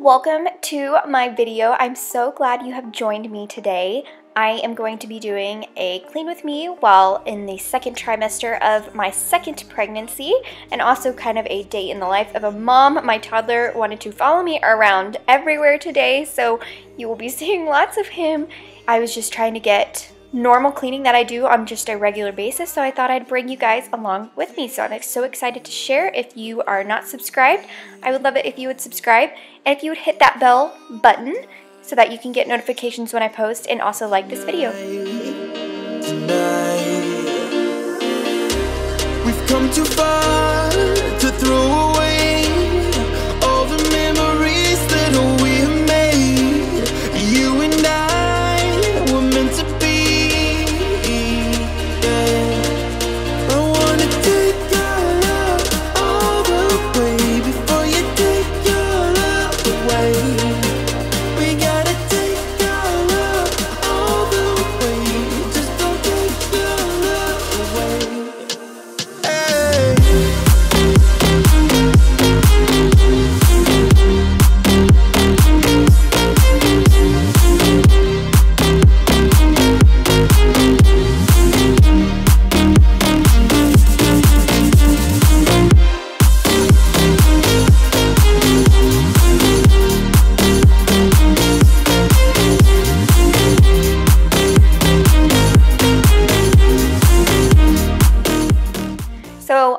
Welcome to my video. I'm so glad you have joined me today. I am going to be doing a clean with me while in the second trimester of my second pregnancy and also kind of a day in the life of a mom. My toddler wanted to follow me around everywhere today so you will be seeing lots of him. I was just trying to get normal cleaning that I do on just a regular basis, so I thought I'd bring you guys along with me. So I'm so excited to share. If you are not subscribed, I would love it if you would subscribe and if you would hit that bell button so that you can get notifications when I post and also like this video. We've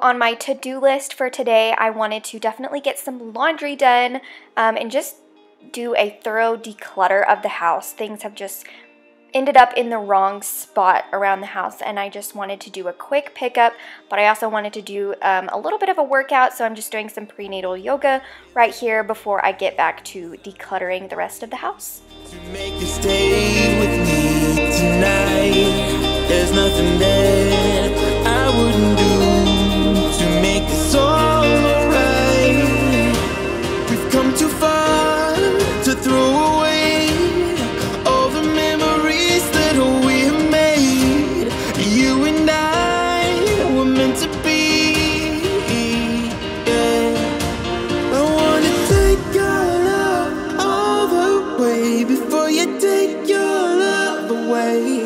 on my to-do list for today, I wanted to definitely get some laundry done um, and just do a thorough declutter of the house. Things have just ended up in the wrong spot around the house and I just wanted to do a quick pickup but I also wanted to do um, a little bit of a workout so I'm just doing some prenatal yoga right here before I get back to decluttering the rest of the house. There's Before you take your love away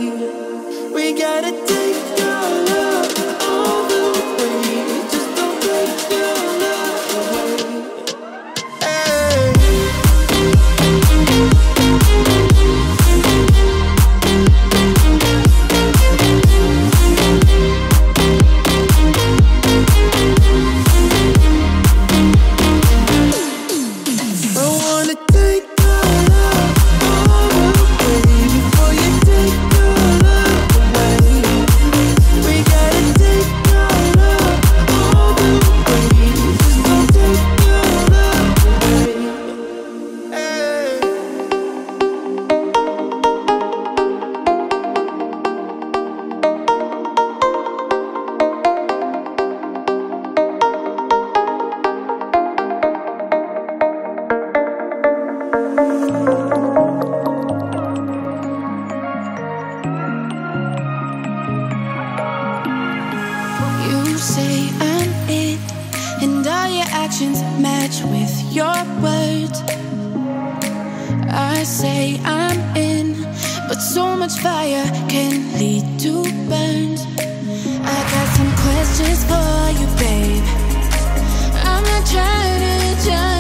but so much fire can lead to burns. I got some questions for you, babe. I'm not trying to, trying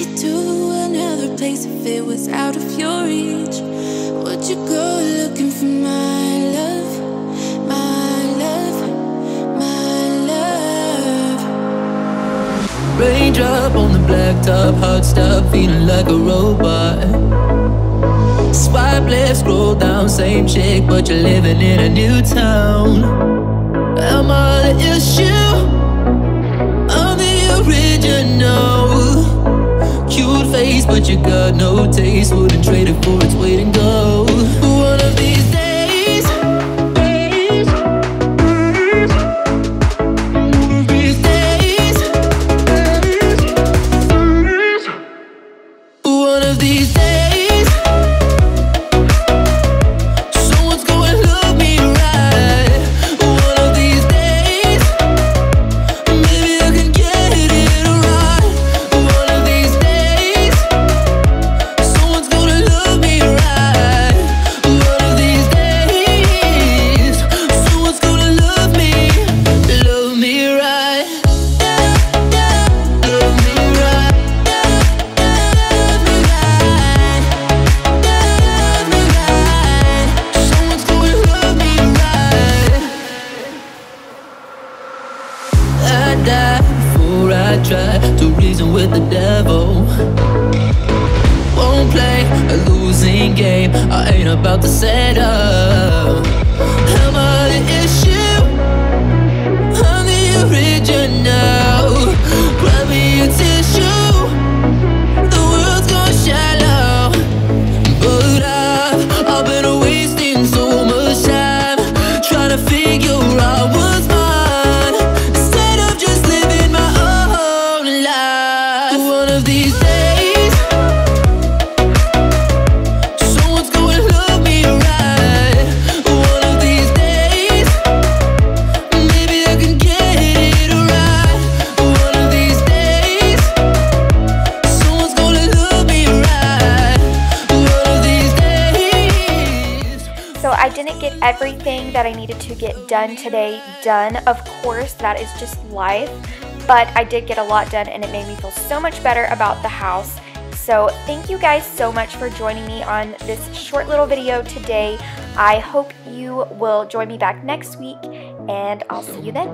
you to another place if it was out of your reach? Would you go looking for my love, my love, my love? Raindrop on the blacktop, heart stop, feeling like a robot. Swipe left, scroll down, same chick, but you're living in a new town. Am I the issue? Original. Cute face, but you got no taste. Wouldn't trade it for its weight in gold. Game. I ain't about to settle. Am I the issue? Everything that I needed to get done today done. Of course, that is just life. But I did get a lot done and it made me feel so much better about the house. So thank you guys so much for joining me on this short little video today. I hope you will join me back next week and I'll see you then.